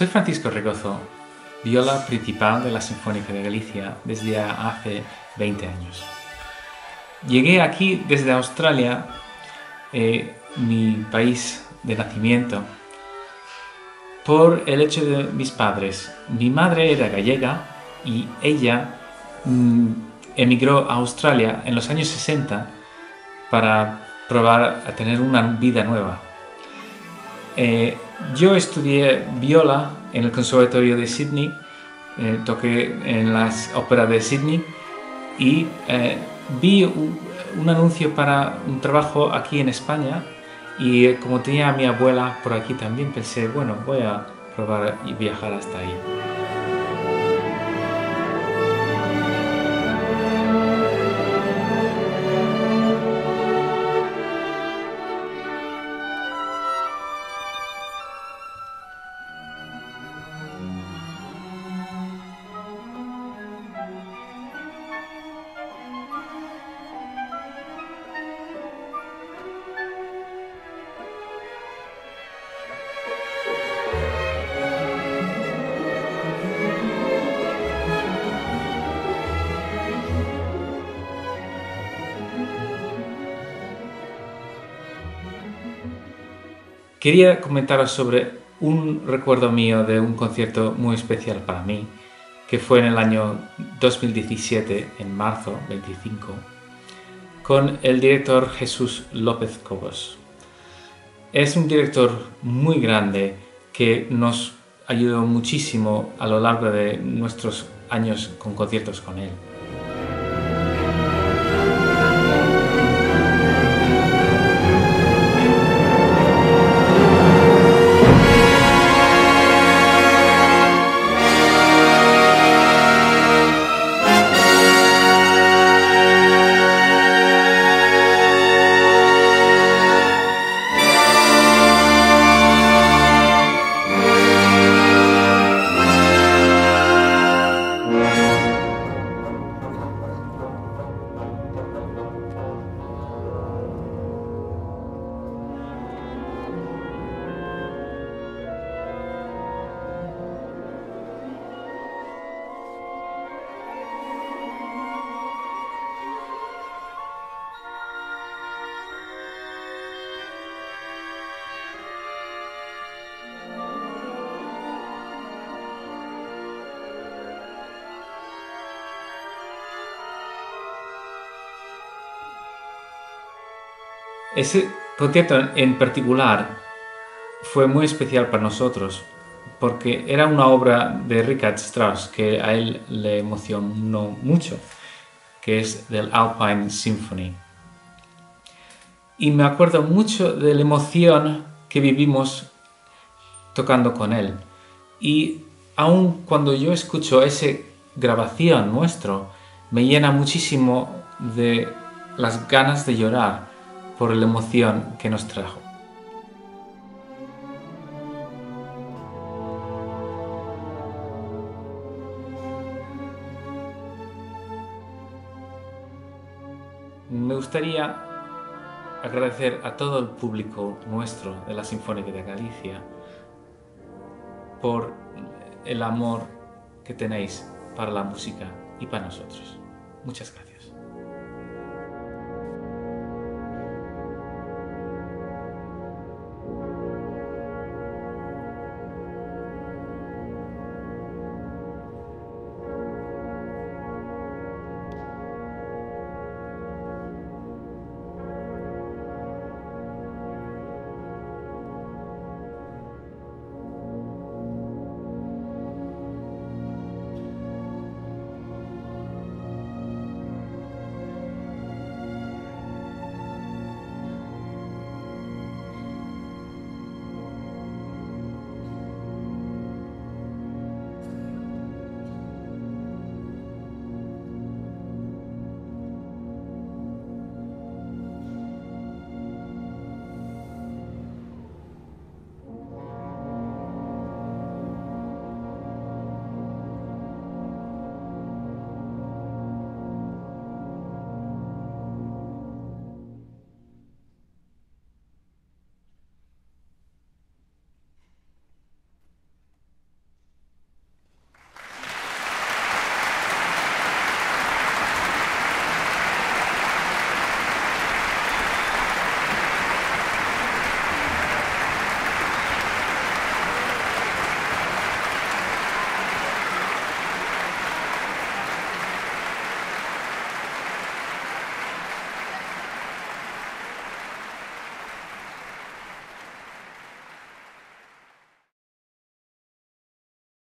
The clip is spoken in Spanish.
Soy Francisco Regozo, viola principal de la Sinfónica de Galicia desde hace 20 años. Llegué aquí desde Australia, eh, mi país de nacimiento, por el hecho de mis padres. Mi madre era gallega y ella mm, emigró a Australia en los años 60 para probar a tener una vida nueva. Eh, yo estudié viola en el Conservatorio de Sydney, eh, toqué en las óperas de Sydney y eh, vi un, anuncio para un trabajo aquí en España y como tenía a mi abuela por aquí también pensé, bueno, voy a probar y viajar hasta ahí. Quería comentaros sobre un recuerdo mío de un concierto muy especial para mí, que fue en el año 2017, en marzo 25, con el director Jesús López Cobos. Es un director muy grande que nos ayudó muchísimo a lo largo de nuestros años con conciertos con él. Ese concierto en particular fue muy especial para nosotros porque era una obra de Richard Strauss que a él le emocionó mucho, que es del Alpine Symphony. Y me acuerdo mucho de la emoción que vivimos tocando con él. Y aun cuando yo escucho esa grabación nuestro, me llena muchísimo de las ganas de llorar por la emoción que nos trajo. Me gustaría agradecer a todo el público nuestro de la Sinfónica de Galicia por el amor que tenéis para la música y para nosotros. Muchas gracias.